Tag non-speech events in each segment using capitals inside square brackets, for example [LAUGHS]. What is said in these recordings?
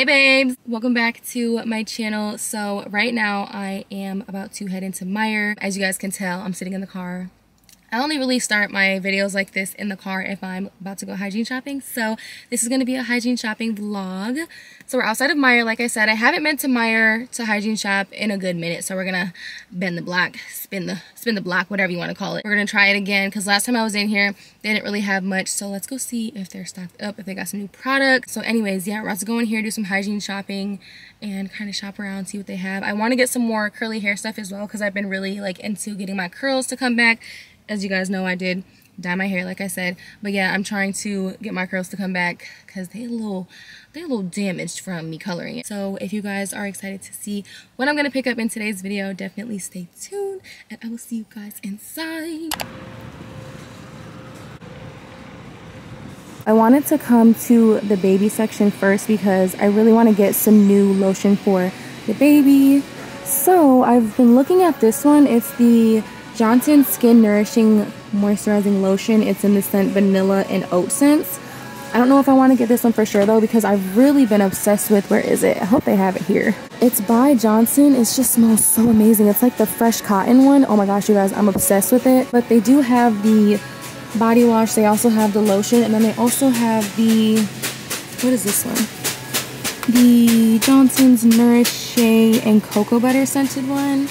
Hey babes, welcome back to my channel. So right now I am about to head into Meijer. As you guys can tell, I'm sitting in the car I only really start my videos like this in the car if I'm about to go hygiene shopping. So this is going to be a hygiene shopping vlog. So we're outside of Meijer. Like I said, I haven't been to Meijer to hygiene shop in a good minute. So we're going to bend the block, spin the spin the block, whatever you want to call it. We're going to try it again because last time I was in here, they didn't really have much. So let's go see if they're stocked up, if they got some new products. So anyways, yeah, we're about to go in here, do some hygiene shopping and kind of shop around, see what they have. I want to get some more curly hair stuff as well because I've been really like into getting my curls to come back as you guys know, I did dye my hair, like I said. But yeah, I'm trying to get my curls to come back because they a little they're a little damaged from me coloring it. So if you guys are excited to see what I'm gonna pick up in today's video, definitely stay tuned and I will see you guys inside. I wanted to come to the baby section first because I really want to get some new lotion for the baby. So I've been looking at this one. It's the Johnson Skin Nourishing Moisturizing Lotion. It's in the scent vanilla and oat scents. I don't know if I want to get this one for sure though because I've really been obsessed with, where is it? I hope they have it here. It's by Johnson. It just smells so amazing. It's like the fresh cotton one. Oh my gosh, you guys, I'm obsessed with it. But they do have the body wash. They also have the lotion and then they also have the, what is this one? The Johnson's Nourish Shea and Cocoa Butter scented one.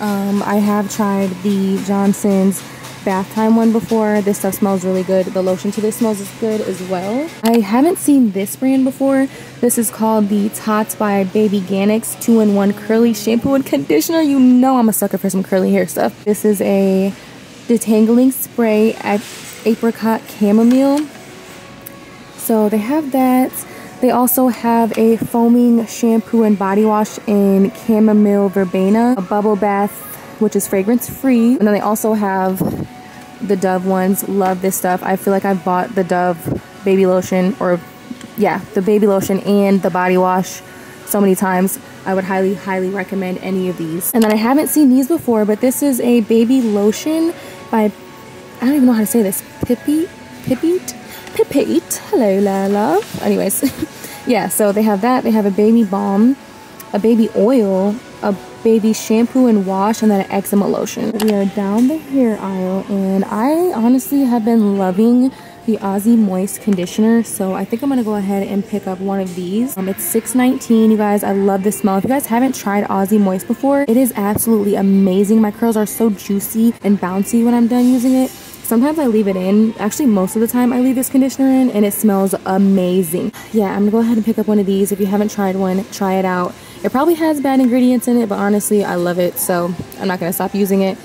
Um, I have tried the Johnson's bath time one before. This stuff smells really good. The lotion to this smells good as well. I haven't seen this brand before. This is called the Tots by Babyganics 2-in-1 Curly Shampoo and Conditioner. You know I'm a sucker for some curly hair stuff. This is a detangling spray at apricot chamomile. So they have that. They also have a foaming shampoo and body wash in chamomile verbena, a bubble bath, which is fragrance free. And then they also have the Dove ones. Love this stuff. I feel like I've bought the Dove baby lotion or yeah, the baby lotion and the body wash so many times. I would highly, highly recommend any of these. And then I haven't seen these before, but this is a baby lotion by, I don't even know how to say this, Pippi, Pippi, Pipite. Hello, la love. Anyways, [LAUGHS] yeah, so they have that. They have a baby balm, a baby oil, a baby shampoo and wash, and then an eczema lotion. We are down the hair aisle, and I honestly have been loving the Aussie Moist Conditioner. So I think I'm gonna go ahead and pick up one of these. Um, it's $6.19, you guys. I love the smell. If you guys haven't tried Aussie Moist before, it is absolutely amazing. My curls are so juicy and bouncy when I'm done using it. Sometimes I leave it in. Actually, most of the time I leave this conditioner in and it smells amazing. Yeah, I'm gonna go ahead and pick up one of these. If you haven't tried one, try it out. It probably has bad ingredients in it, but honestly, I love it. So I'm not gonna stop using it.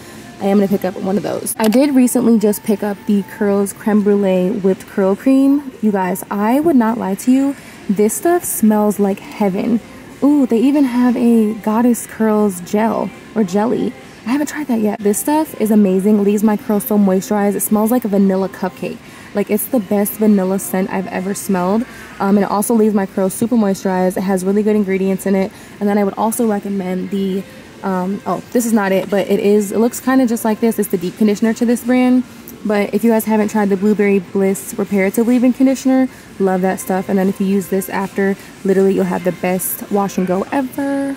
I am gonna pick up one of those. I did recently just pick up the Curls Creme Brulee Whipped Curl Cream. You guys, I would not lie to you. This stuff smells like heaven. Ooh, they even have a Goddess Curls gel or jelly. I haven't tried that yet. This stuff is amazing. Leaves my curls so moisturized. It smells like a vanilla cupcake. Like it's the best vanilla scent I've ever smelled. Um, and it also leaves my curls super moisturized. It has really good ingredients in it. And then I would also recommend the, um, oh, this is not it, but it is, it looks kind of just like this. It's the deep conditioner to this brand. But if you guys haven't tried the Blueberry Bliss Reparative Leave-In Conditioner, love that stuff. And then if you use this after, literally you'll have the best wash and go ever.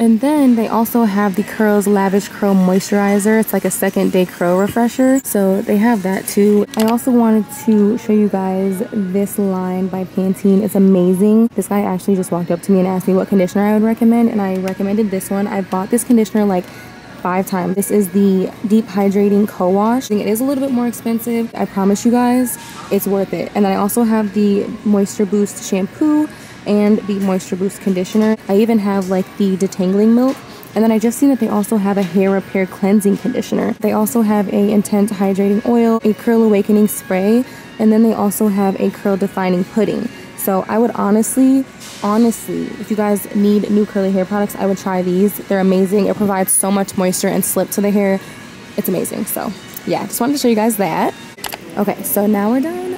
And then they also have the Curls Lavish Curl Moisturizer. It's like a second day curl refresher. So they have that too. I also wanted to show you guys this line by Pantene. It's amazing. This guy actually just walked up to me and asked me what conditioner I would recommend. And I recommended this one. I bought this conditioner like five times. This is the Deep Hydrating Co-Wash. It is a little bit more expensive. I promise you guys, it's worth it. And I also have the Moisture Boost Shampoo and the Moisture Boost Conditioner. I even have like the detangling milk. And then I just seen that they also have a hair repair cleansing conditioner. They also have a intense hydrating oil, a curl awakening spray, and then they also have a curl defining pudding. So I would honestly, honestly, if you guys need new curly hair products, I would try these. They're amazing. It provides so much moisture and slip to the hair. It's amazing. So yeah, just wanted to show you guys that. Okay, so now we're done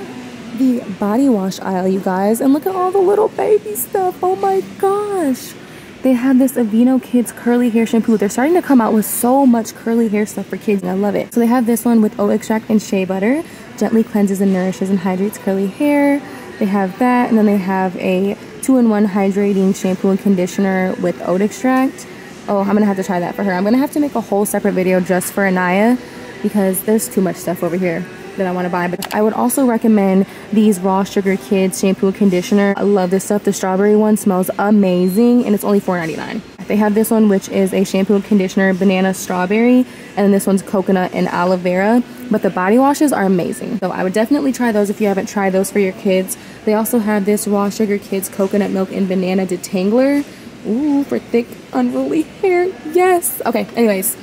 the body wash aisle, you guys. And look at all the little baby stuff. Oh my gosh. They have this Aveeno Kids curly hair shampoo. They're starting to come out with so much curly hair stuff for kids. And I love it. So they have this one with oat extract and shea butter. Gently cleanses and nourishes and hydrates curly hair. They have that. And then they have a two-in-one hydrating shampoo and conditioner with oat extract. Oh, I'm gonna have to try that for her. I'm gonna have to make a whole separate video just for Anaya because there's too much stuff over here that I want to buy. But I would also recommend these Raw Sugar Kids shampoo and conditioner. I love this stuff. The strawberry one smells amazing and it's only $4.99. They have this one which is a shampoo and conditioner banana strawberry and then this one's coconut and aloe vera. But the body washes are amazing. So I would definitely try those if you haven't tried those for your kids. They also have this Raw Sugar Kids coconut milk and banana detangler. Ooh, for thick unruly hair. Yes. Okay, anyways,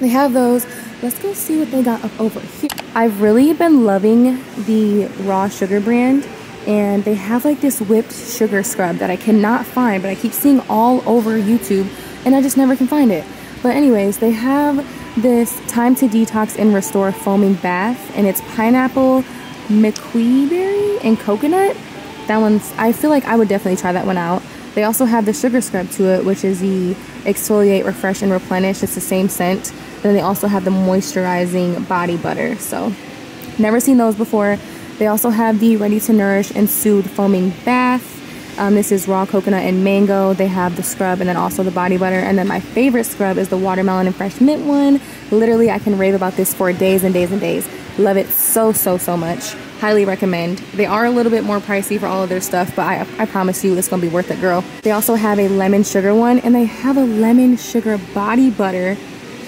they have those. Let's go see what they got up over here. I've really been loving the Raw Sugar brand and they have like this whipped sugar scrub that I cannot find but I keep seeing all over YouTube and I just never can find it. But anyways, they have this Time to Detox and Restore Foaming Bath and it's pineapple, McQueen berry, and coconut. That one's, I feel like I would definitely try that one out. They also have the sugar scrub to it, which is the exfoliate, refresh, and replenish. It's the same scent. Then they also have the moisturizing body butter. So never seen those before. They also have the ready to nourish and soothe foaming bath. Um, this is raw coconut and mango. They have the scrub and then also the body butter. And then my favorite scrub is the watermelon and fresh mint one. Literally, I can rave about this for days and days and days. Love it so, so, so much. Highly recommend. They are a little bit more pricey for all of their stuff, but I, I promise you it's gonna be worth it, girl. They also have a lemon sugar one and they have a lemon sugar body butter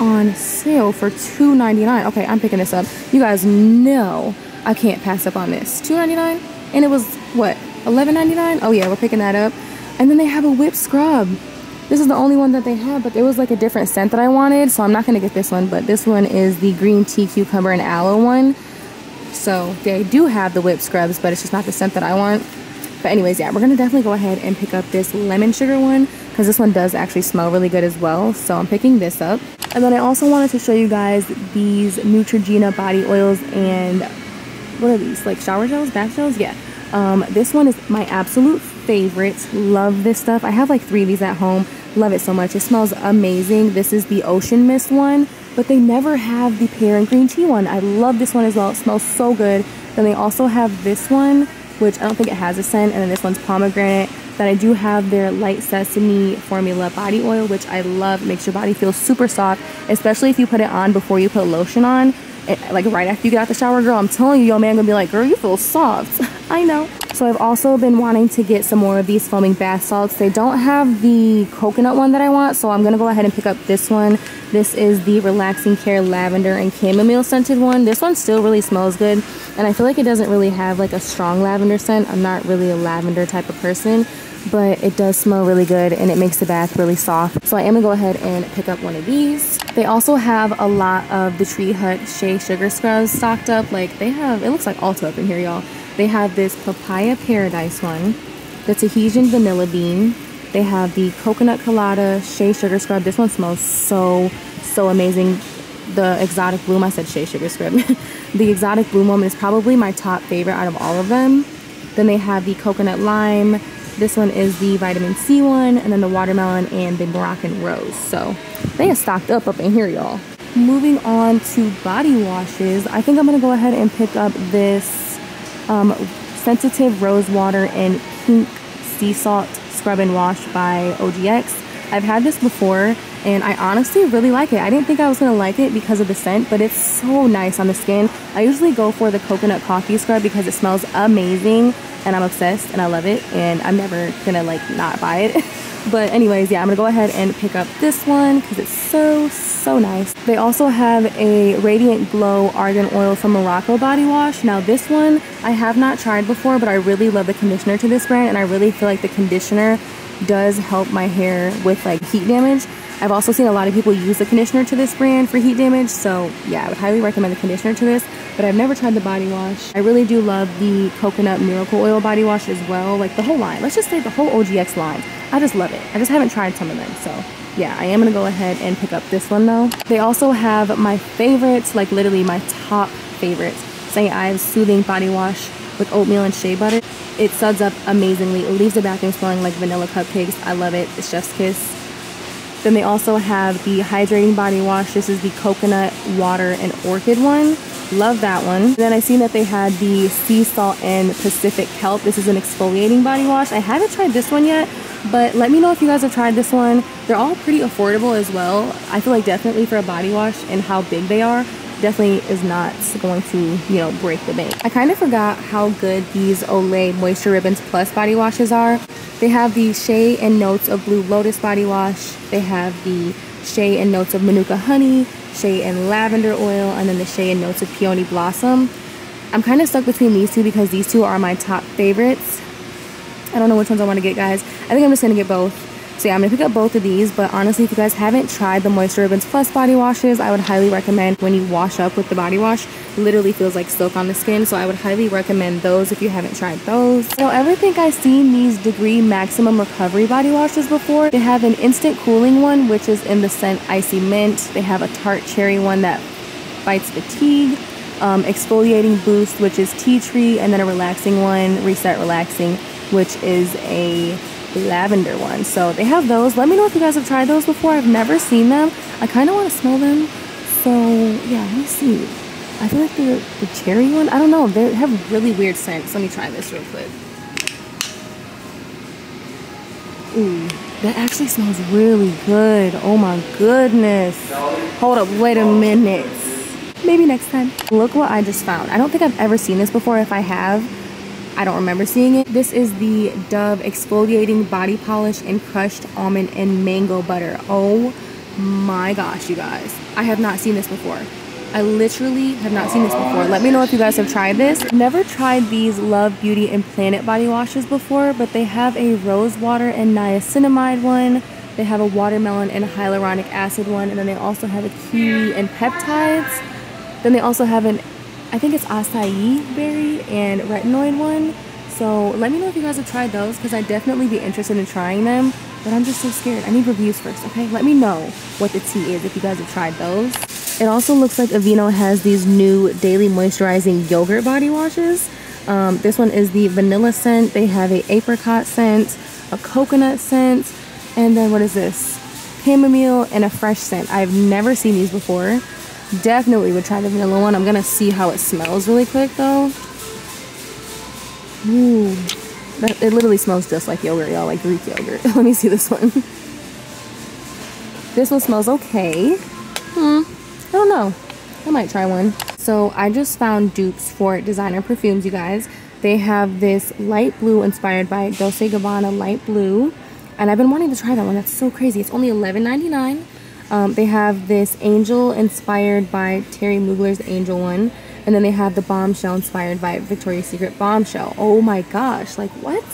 on sale for $2.99. Okay, I'm picking this up. You guys know I can't pass up on this. $2.99? And it was what? $11.99? Oh yeah, we're picking that up. And then they have a whipped scrub. This is the only one that they have, but there was like a different scent that I wanted, so I'm not gonna get this one, but this one is the green tea cucumber and aloe one. So they do have the whipped scrubs, but it's just not the scent that I want. But anyways, yeah, we're gonna definitely go ahead and pick up this lemon sugar one because this one does actually smell really good as well. So I'm picking this up. And then I also wanted to show you guys these Neutrogena body oils and what are these? Like shower gels, bath gels? Yeah. Um, this one is my absolute favorite. Love this stuff. I have like three of these at home. Love it so much. It smells amazing. This is the Ocean Mist one, but they never have the pear and green tea one. I love this one as well. It smells so good. Then they also have this one, which I don't think it has a scent, and then this one's pomegranate. Then I do have their light sesame formula body oil, which I love. It makes your body feel super soft, especially if you put it on before you put lotion on. It, like right after you get out the shower, girl, I'm telling you, your man gonna be like, girl, you feel soft. [LAUGHS] I know. So I've also been wanting to get some more of these foaming bath salts. They don't have the coconut one that I want, so I'm gonna go ahead and pick up this one. This is the Relaxing Care Lavender and Chamomile scented one. This one still really smells good, and I feel like it doesn't really have like a strong lavender scent. I'm not really a lavender type of person, but it does smell really good and it makes the bath really soft. So I am gonna go ahead and pick up one of these. They also have a lot of the Tree Hut Shea Sugar Scrubs stocked up. Like they have, it looks like Ulta up in here, y'all. They have this Papaya Paradise one, the Tahitian Vanilla Bean. They have the Coconut Colada Shea Sugar Scrub. This one smells so, so amazing. The Exotic Bloom, I said Shea Sugar Scrub. [LAUGHS] the Exotic Bloom one is probably my top favorite out of all of them. Then they have the Coconut Lime. This one is the Vitamin C one, and then the Watermelon and the Moroccan Rose. So they are stocked up up in here, y'all. Moving on to body washes, I think I'm gonna go ahead and pick up this um, Sensitive Rose Water and Pink Sea Salt Scrub and Wash by OGX. I've had this before and I honestly really like it. I didn't think I was going to like it because of the scent, but it's so nice on the skin. I usually go for the coconut coffee scrub because it smells amazing and I'm obsessed and I love it and I'm never going to like not buy it. [LAUGHS] But anyways, yeah, I'm gonna go ahead and pick up this one because it's so, so nice. They also have a Radiant Glow Argan Oil from Morocco body wash. Now this one I have not tried before, but I really love the conditioner to this brand and I really feel like the conditioner does help my hair with like heat damage. I've also seen a lot of people use the conditioner to this brand for heat damage, so yeah, I would highly recommend the conditioner to this, but I've never tried the body wash. I really do love the coconut miracle oil body wash as well, like the whole line. Let's just say the whole OGX line. I just love it. I just haven't tried some of them, so yeah, I am gonna go ahead and pick up this one though. They also have my favorites, like literally my top favorites. St. Ives Soothing Body Wash with oatmeal and shea butter. It suds up amazingly. It leaves the bathroom smelling like vanilla cupcakes. I love it. It's just kiss. Then they also have the hydrating body wash. This is the coconut water and orchid one. Love that one. Then I seen that they had the sea salt and Pacific kelp. This is an exfoliating body wash. I haven't tried this one yet, but let me know if you guys have tried this one. They're all pretty affordable as well. I feel like definitely for a body wash and how big they are, definitely is not going to, you know, break the bank. I kind of forgot how good these Olay Moisture Ribbons Plus body washes are. They have the Shea and Notes of Blue Lotus body wash. They have the Shea and Notes of Manuka Honey, Shea and Lavender Oil, and then the Shea and Notes of Peony Blossom. I'm kind of stuck between these two because these two are my top favorites. I don't know which ones I want to get, guys. I think I'm just going to get both. So yeah, I'm gonna pick up both of these, but honestly, if you guys haven't tried the Moisture Ribbons Plus body washes, I would highly recommend when you wash up with the body wash, literally feels like silk on the skin. So I would highly recommend those if you haven't tried those. I don't ever think I've seen these Degree Maximum Recovery body washes before. They have an instant cooling one, which is in the scent Icy Mint. They have a tart cherry one that fights fatigue. Um, exfoliating boost, which is tea tree, and then a relaxing one, reset relaxing, which is a lavender one. So they have those. Let me know if you guys have tried those before. I've never seen them. I kind of want to smell them. So yeah, let me see. I feel like the, the cherry one, I don't know. They have really weird scents. Let me try this real quick. Ooh, that actually smells really good. Oh my goodness. Hold up, wait a minute. Maybe next time. Look what I just found. I don't think I've ever seen this before. If I have, I don't remember seeing it. This is the Dove Exfoliating Body Polish and Crushed Almond and Mango Butter. Oh my gosh, you guys. I have not seen this before. I literally have not seen this before. Let me know if you guys have tried this. Never tried these Love Beauty and Planet body washes before, but they have a rose water and niacinamide one. They have a watermelon and hyaluronic acid one, and then they also have a kiwi and peptides. Then they also have an I think it's acai berry and retinoid one. So let me know if you guys have tried those because I'd definitely be interested in trying them. But I'm just so scared. I need reviews first, okay? Let me know what the tea is if you guys have tried those. It also looks like Aveeno has these new daily moisturizing yogurt body washes. Um, this one is the vanilla scent. They have a apricot scent, a coconut scent, and then what is this? Chamomile and a fresh scent. I've never seen these before. Definitely would try the vanilla one. I'm gonna see how it smells really quick though. Ooh, that, it literally smells just like yogurt, y'all, like Greek yogurt. [LAUGHS] Let me see this one. This one smells okay. Hmm, I don't know. I might try one. So I just found dupes for designer perfumes, you guys. They have this light blue inspired by Dolce Gabbana light blue. And I've been wanting to try that one. That's so crazy. It's only $11.99. Um, they have this Angel inspired by Thierry Mugler's Angel one. And then they have the Bombshell inspired by Victoria's Secret Bombshell. Oh my gosh, like what?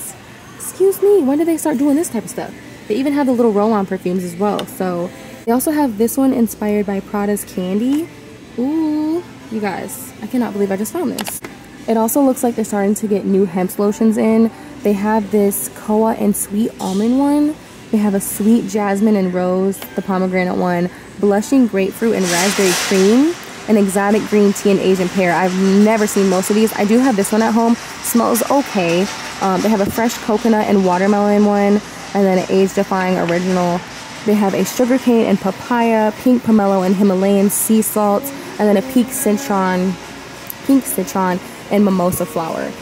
Excuse me, when did they start doing this type of stuff? They even have the little roll-on perfumes as well. So they also have this one inspired by Prada's Candy. Ooh, you guys, I cannot believe I just found this. It also looks like they're starting to get new hemp lotions in. They have this Koa and Sweet Almond one. They have a sweet jasmine and rose, the pomegranate one, blushing grapefruit and raspberry cream, an exotic green tea and Asian pear. I've never seen most of these. I do have this one at home. Smells okay. Um, they have a fresh coconut and watermelon one, and then an age-defying original. They have a sugarcane and papaya, pink pomelo and Himalayan sea salt, and then a pink citron, pink citron and mimosa flower.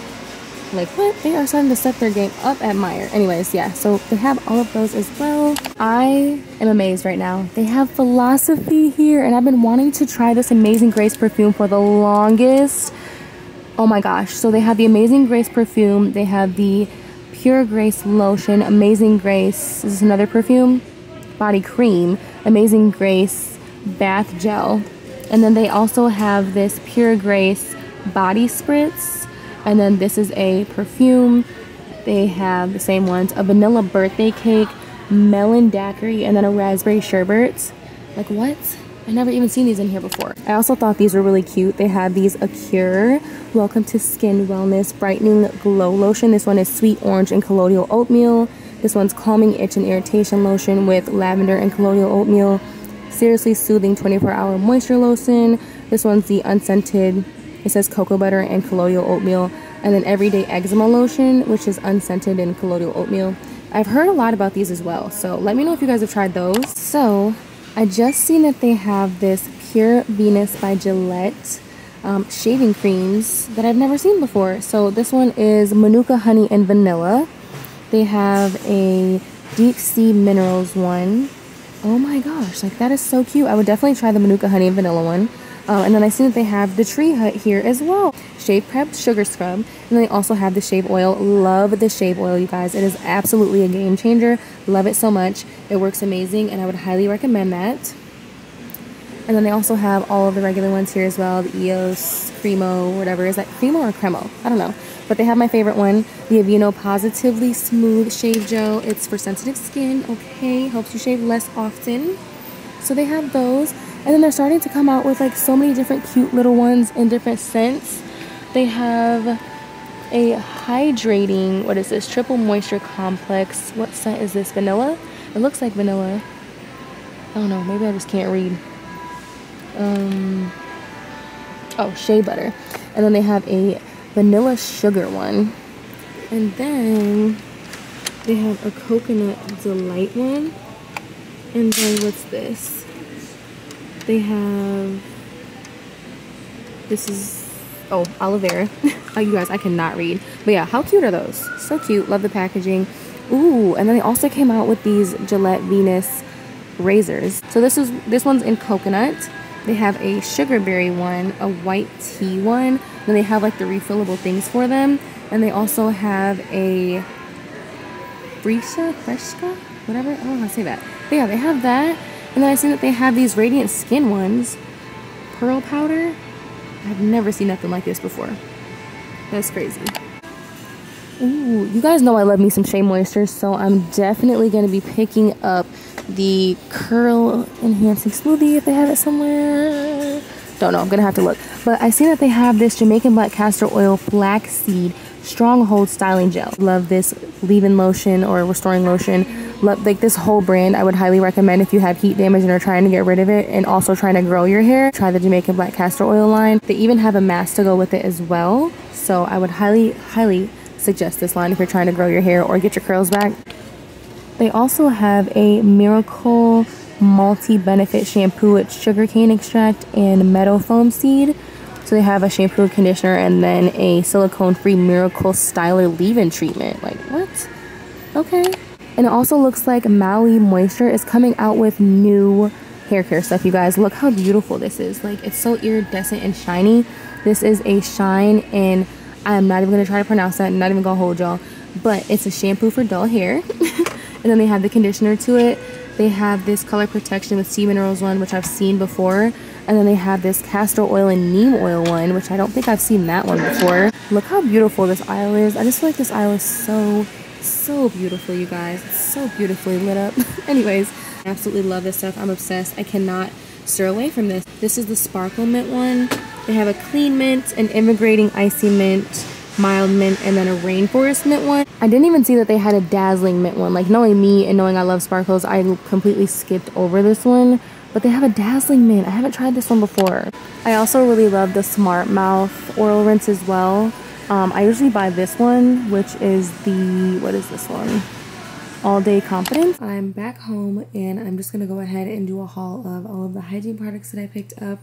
Like, what? They are starting to step their game up at Meijer. Anyways, yeah, so they have all of those as well. I am amazed right now. They have Philosophy here, and I've been wanting to try this Amazing Grace perfume for the longest. Oh my gosh. So they have the Amazing Grace perfume. They have the Pure Grace lotion, Amazing Grace. This is another perfume. Body cream, Amazing Grace bath gel. And then they also have this Pure Grace body spritz and then this is a perfume. They have the same ones, a vanilla birthday cake, melon daiquiri, and then a raspberry sherbet. Like what? I never even seen these in here before. I also thought these were really cute. They have these Acure Welcome to Skin Wellness Brightening Glow Lotion. This one is sweet orange and colloidal oatmeal. This one's calming itch and irritation lotion with lavender and colloidal oatmeal. Seriously soothing 24 hour moisture lotion. This one's the unscented it says cocoa butter and colloidal oatmeal. And then everyday eczema lotion, which is unscented and colloidal oatmeal. I've heard a lot about these as well. So let me know if you guys have tried those. So I just seen that they have this Pure Venus by Gillette um, shaving creams that I've never seen before. So this one is Manuka Honey and Vanilla. They have a Deep Sea Minerals one. Oh my gosh, like that is so cute. I would definitely try the Manuka Honey and Vanilla one. Uh, and then I see that they have the Tree Hut here as well. Shave Prep Sugar Scrub. And they also have the shave oil. Love the shave oil, you guys. It is absolutely a game changer. Love it so much. It works amazing and I would highly recommend that. And then they also have all of the regular ones here as well. The EOS, Cremo, whatever. Is that Cremo or Cremo? I don't know. But they have my favorite one, the Aveeno Positively Smooth Shave Gel. It's for sensitive skin, okay? Helps you shave less often. So they have those. And then they're starting to come out with like so many different cute little ones in different scents. They have a hydrating, what is this? Triple Moisture Complex. What scent is this? Vanilla? It looks like vanilla. I don't know. Maybe I just can't read. Um, oh, shea butter. And then they have a vanilla sugar one. And then they have a coconut delight one. And then what's this? They have, this is, oh, aloe vera. [LAUGHS] oh, you guys, I cannot read. But yeah, how cute are those? So cute. Love the packaging. Ooh, and then they also came out with these Gillette Venus razors. So this is this one's in coconut. They have a sugarberry one, a white tea one. Then they have like the refillable things for them. And they also have a Frisa, Fresca, whatever. I don't know how to say that. But yeah, they have that. And then I see that they have these radiant skin ones. Pearl powder. I've never seen nothing like this before. That's crazy. Ooh, you guys know I love me some Shea Moisture, so I'm definitely going to be picking up the curl enhancing smoothie if they have it somewhere. Don't know, I'm gonna have to look. But I see that they have this Jamaican black castor oil flaxseed stronghold styling gel. Love this leave-in lotion or restoring lotion. Like this whole brand. I would highly recommend if you have heat damage and are trying to get rid of it and also trying to grow your hair. Try the Jamaican black castor oil line. They even have a mask to go with it as well. So I would highly, highly suggest this line if you're trying to grow your hair or get your curls back. They also have a Miracle multi-benefit shampoo with sugarcane extract and meadow foam seed. So they have a shampoo conditioner and then a silicone-free Miracle Styler leave-in treatment. Like, what? Okay. And it also looks like Maui Moisture is coming out with new hair care stuff, you guys. Look how beautiful this is. Like, it's so iridescent and shiny. This is a shine, and I'm not even going to try to pronounce that. Not even going to hold y'all. But it's a shampoo for dull hair. [LAUGHS] and then they have the conditioner to it they have this color protection with sea minerals one which i've seen before and then they have this castor oil and neem oil one which i don't think i've seen that one before look how beautiful this aisle is i just feel like this aisle is so so beautiful you guys it's so beautifully lit up [LAUGHS] anyways I absolutely love this stuff i'm obsessed i cannot stir away from this this is the sparkle mint one they have a clean mint an immigrating icy mint mild mint and then a rainforest mint one. I didn't even see that they had a dazzling mint one. Like knowing me and knowing I love sparkles, I completely skipped over this one. But they have a dazzling mint. I haven't tried this one before. I also really love the Smart Mouth oral rinse as well. Um, I usually buy this one, which is the, what is this one? All Day Confidence. I'm back home and I'm just to go ahead and do a haul of all of the hygiene products that I picked up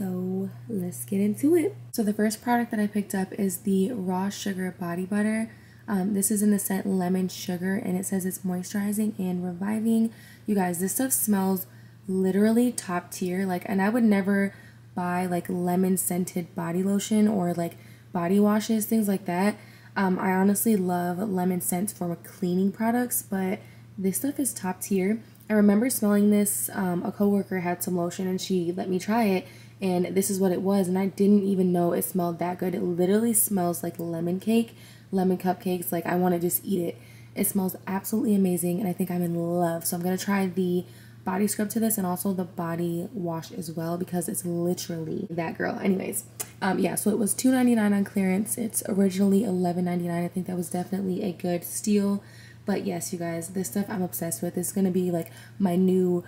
so let's get into it. So the first product that I picked up is the Raw Sugar Body Butter. Um, this is in the scent Lemon Sugar and it says it's moisturizing and reviving. You guys, this stuff smells literally top tier. Like, and I would never buy like lemon scented body lotion or like body washes, things like that. Um, I honestly love lemon scents for cleaning products, but this stuff is top tier. I remember smelling this. Um, a coworker had some lotion and she let me try it and this is what it was and I didn't even know it smelled that good. It literally smells like lemon cake, lemon cupcakes. Like I want to just eat it. It smells absolutely amazing and I think I'm in love. So I'm going to try the body scrub to this and also the body wash as well because it's literally that girl. Anyways, um, yeah, so it was $2.99 on clearance. It's originally $11.99. I think that was definitely a good steal. But yes, you guys, this stuff I'm obsessed with. It's going to be like my new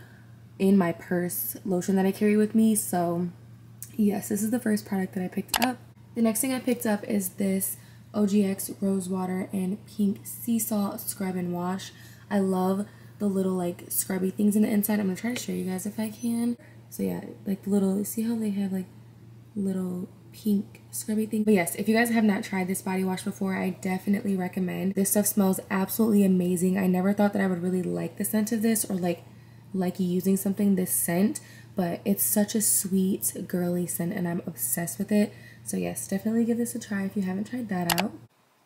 in my purse lotion that I carry with me. So yes, this is the first product that I picked up. The next thing I picked up is this OGX Rose Water and Pink Sea Salt Scrub and Wash. I love the little like scrubby things in the inside. I'm going to try to show you guys if I can. So yeah, like little, see how they have like little pink scrubby thing. But yes, if you guys have not tried this body wash before, I definitely recommend. This stuff smells absolutely amazing. I never thought that I would really like the scent of this or like like using something this scent, but it's such a sweet, girly scent and I'm obsessed with it. So yes, definitely give this a try if you haven't tried that out.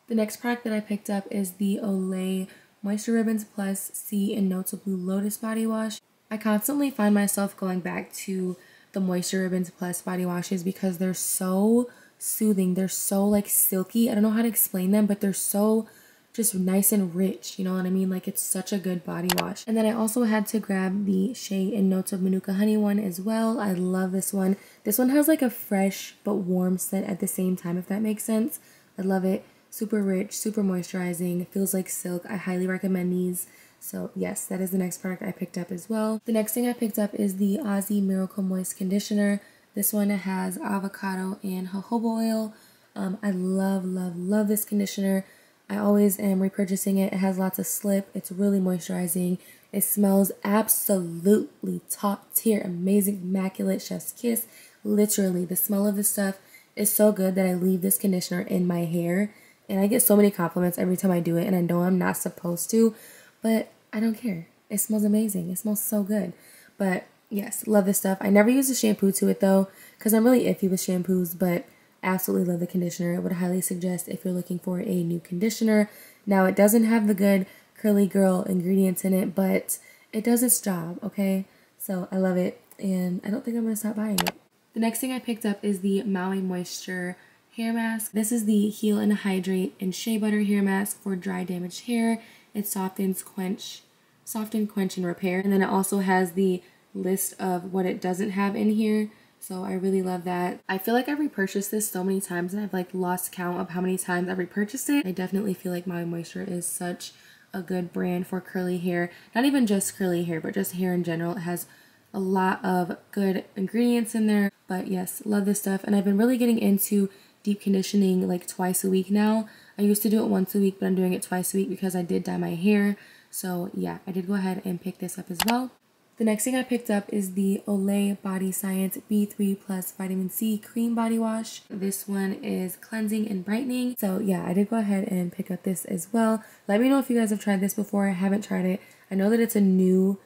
The next product that I picked up is the Olay Moisture Ribbons Plus Shea and Notes of Blue Lotus Body Wash. I constantly find myself going back to the Moisture Ribbons Plus body washes because they're so soothing. They're so like silky. I don't know how to explain them, but they're so just nice and rich. You know what I mean? Like it's such a good body wash. And then I also had to grab the Shea and Notes of Manuka Honey one as well. I love this one. This one has like a fresh but warm scent at the same time, if that makes sense. I love it. Super rich, super moisturizing. Feels like silk. I highly recommend these. So yes, that is the next product I picked up as well. The next thing I picked up is the Aussie Miracle Moist Conditioner. This one has avocado and jojoba oil. Um, I love, love, love this conditioner. I always am repurchasing it. It has lots of slip. It's really moisturizing. It smells absolutely top tier, amazing, immaculate, chef's kiss. Literally, the smell of this stuff is so good that I leave this conditioner in my hair. And I get so many compliments every time I do it, and I know I'm not supposed to, but I don't care. It smells amazing. It smells so good. But yes, love this stuff. I never use a shampoo to it though, because I'm really iffy with shampoos, but absolutely love the conditioner. I would highly suggest if you're looking for a new conditioner. Now, it doesn't have the good curly girl ingredients in it, but it does its job, okay? So I love it, and I don't think I'm to stop buying it. The next thing I picked up is the Maui Moisture hair mask. This is the Heal and Hydrate and Shea Butter hair mask for dry damaged hair. It softens, quench, soften, quench, and repair. And then it also has the list of what it doesn't have in here. So I really love that. I feel like I've repurchased this so many times and I've like lost count of how many times I've repurchased it. I definitely feel like Maui Moisture is such a good brand for curly hair. Not even just curly hair, but just hair in general. It has a lot of good ingredients in there. But yes, love this stuff. And I've been really getting into deep conditioning like twice a week now. I used to do it once a week, but I'm doing it twice a week because I did dye my hair. So yeah, I did go ahead and pick this up as well. The next thing I picked up is the Olay Body Science B3 Plus Vitamin C Cream Body Wash. This one is cleansing and brightening. So yeah, I did go ahead and pick up this as well. Let me know if you guys have tried this before. I haven't tried it. I know that it's a new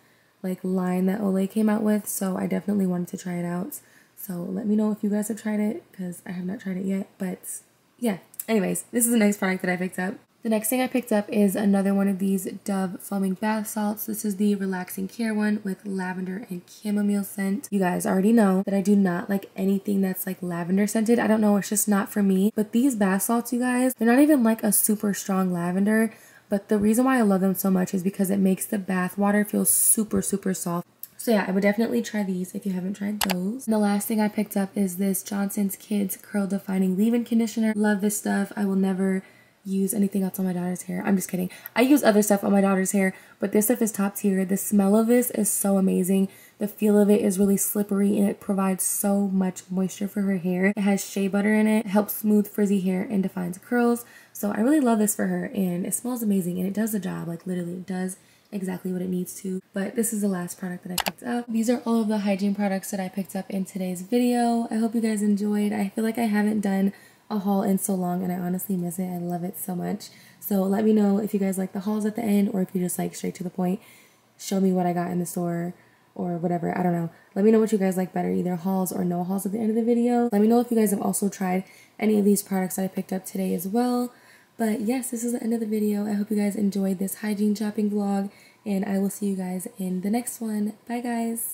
like line that Olay came out with, so I definitely wanted to try it out. So let me know if you guys have tried it because I have not tried it yet. But yeah, anyways, this is a nice product that I picked up. The next thing I picked up is another one of these Dove foaming bath salts. This is the relaxing care one with lavender and chamomile scent. You guys already know that I do not like anything that's like lavender scented. I don't know, it's just not for me. But these bath salts, you guys, they're not even like a super strong lavender. But the reason why I love them so much is because it makes the bath water feel super, super soft. So yeah, I would definitely try these if you haven't tried those. And the last thing I picked up is this Johnson's Kids Curl Defining Leave-In Conditioner. Love this stuff. I will never use anything else on my daughter's hair. I'm just kidding. I use other stuff on my daughter's hair, but this stuff is top tier. The smell of this is so amazing. The feel of it is really slippery and it provides so much moisture for her hair. It has shea butter in it, helps smooth frizzy hair and defines curls. So I really love this for her and it smells amazing and it does the job. Like literally it does exactly what it needs to. But this is the last product that I picked up. These are all of the hygiene products that I picked up in today's video. I hope you guys enjoyed. I feel like I haven't done a haul in so long and I honestly miss it. I love it so much. So let me know if you guys like the hauls at the end or if you just like straight to the point. Show me what I got in the store or whatever. I don't know. Let me know what you guys like better, either hauls or no hauls at the end of the video. Let me know if you guys have also tried any of these products that I picked up today as well. But yes, this is the end of the video. I hope you guys enjoyed this hygiene shopping vlog and I will see you guys in the next one. Bye guys!